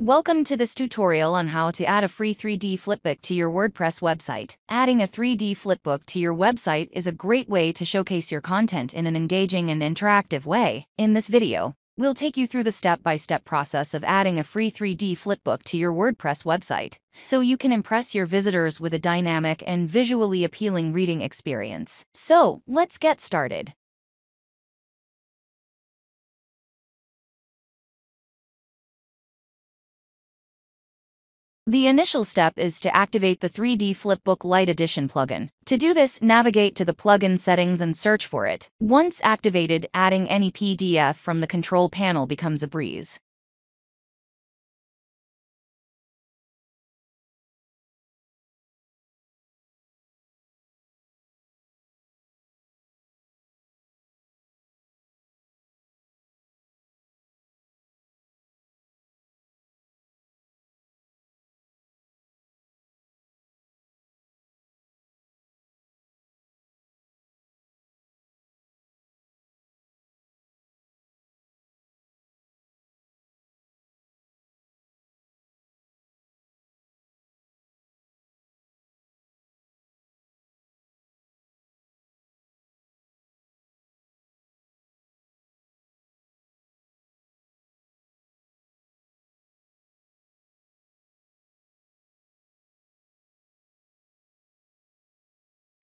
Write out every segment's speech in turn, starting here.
Welcome to this tutorial on how to add a free 3D flipbook to your WordPress website. Adding a 3D flipbook to your website is a great way to showcase your content in an engaging and interactive way. In this video, we'll take you through the step-by-step process of adding a free 3D flipbook to your WordPress website, so you can impress your visitors with a dynamic and visually appealing reading experience. So, let's get started. The initial step is to activate the 3D Flipbook Lite Edition plugin. To do this, navigate to the plugin settings and search for it. Once activated, adding any PDF from the control panel becomes a breeze.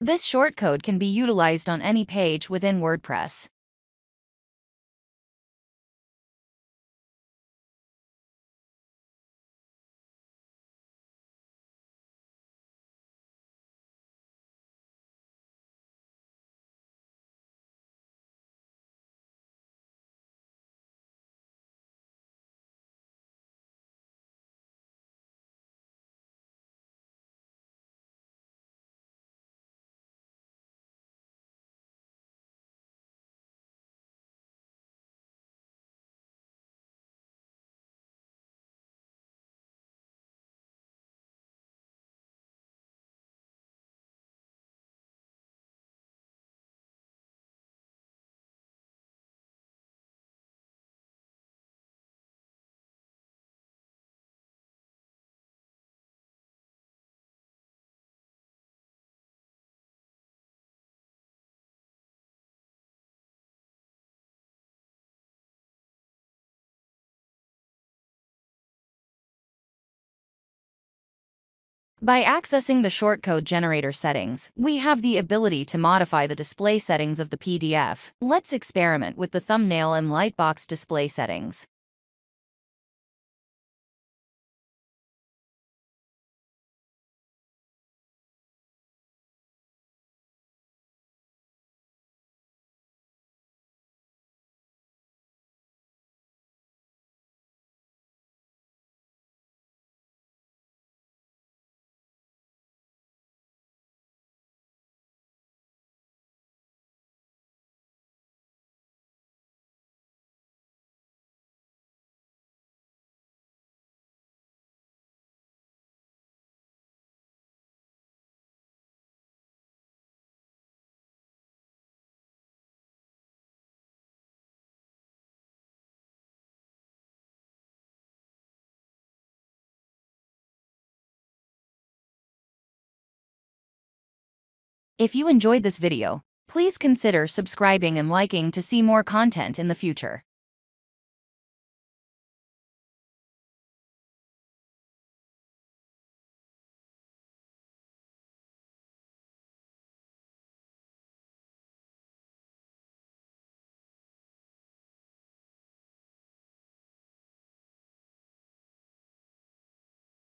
This shortcode can be utilized on any page within WordPress. By accessing the shortcode generator settings, we have the ability to modify the display settings of the PDF. Let's experiment with the thumbnail and lightbox display settings. If you enjoyed this video, please consider subscribing and liking to see more content in the future.